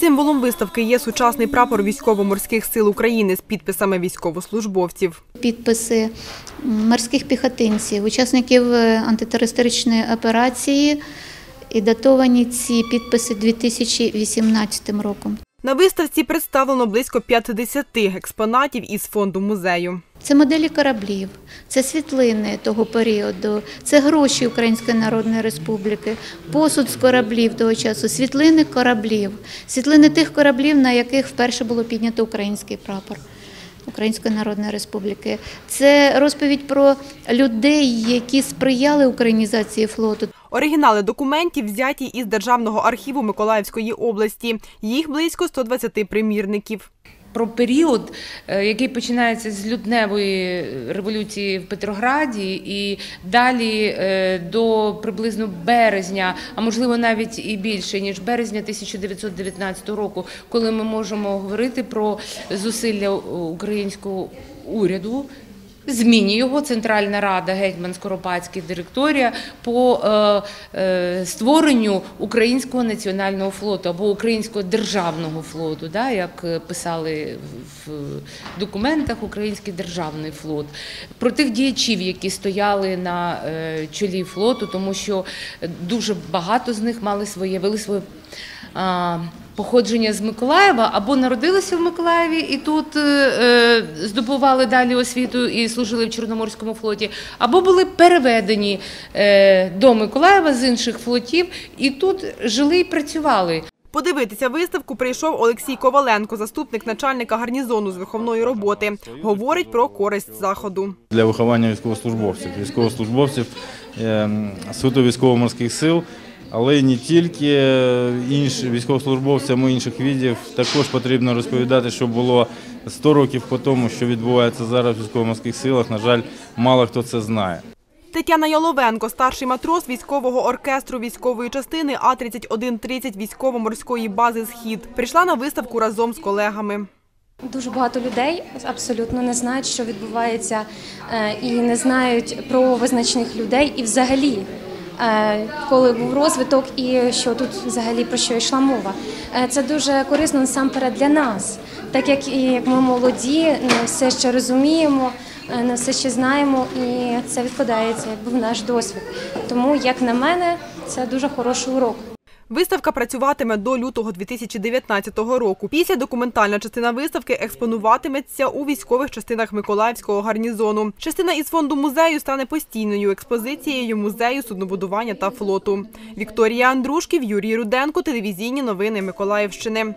Символом виставки є сучасний прапор військово-морських сил України з підписами військовослужбовців. Підписи морських піхотинців, учасників е, антитерористичної операції і датовані ці підписи 2018 роком. На виставці представлено близько 50 експонатів із фонду музею. Це моделі кораблів, це світлини того періоду, це гроші Української Народної Республіки, посуд з кораблів того часу, світлини кораблів, світлини тих кораблів, на яких вперше було піднято український прапор. Української Народної Республіки. Це розповідь про людей, які сприяли українізації флоту. Оригінали документів взяті із Державного архіву Миколаївської області. Їх близько 120 примірників. про період, е, який починається з лютневої революції в Петрограді, і далі е, до приблизно березня, а можливо навіть і більше ніж березня 1919 року, коли ми можемо говорити про зусилля українського уряду. Зміні його Центральна Рада, Гетьман Скоропадський, директорія по е, е, створенню українського національного флоту або українського державного флоту, да, як е, писали в документах Український державний флот, про тих діячів, які стояли на е, чолі флоту, тому що дуже багато з них мали своє вели своє. А, Походження з Миколаєва або народилися в Миколаєві і тут е, е, здобували далі освіту і служили в Чорноморському флоті, або були переведені е, до Миколаєва з інших флотів і тут жили і працювали. Подивитися виставку прийшов Олексій Коваленко, заступник начальника гарнізону з виховної роботи. Говорить про користь заходу. для виховання військовослужбовців, військовослужбовців ем, суто військово-морських сил, але й не тільки е, інші військовослужбовцям інших видів. Також потрібно розповідати, що було 100 років по тому, що відбувається зараз в військово-морських силах. На жаль, мало хто це знає. Тетяна Яловенко, старший матрос військового оркестру військової частини А-3130 військово-морської бази «Схід». Прийшла на виставку разом з колегами. Дуже багато людей абсолютно не знають, що відбувається, е, і не знають про визначних людей. І взагалі, коли був розвиток, і що тут взагалі про що йшла мова. Е, Це дуже корисно насамперед для нас, так як і ми молоді, не все ще розуміємо, е, не все ще знаємо, і це відкладається в наш досвід. Тому, як на мене, це дуже хороший урок. Виставка працюватиме до лютого 2019 року. Після документальна частина виставки експонуватиметься у військових частинах Миколаївського гарнізону. Частина із фонду музею стане постійною експозицією музею суднобудування та флоту. Вікторія Андрушків, Юрій Руденко, телевізійні новини Миколаївщини.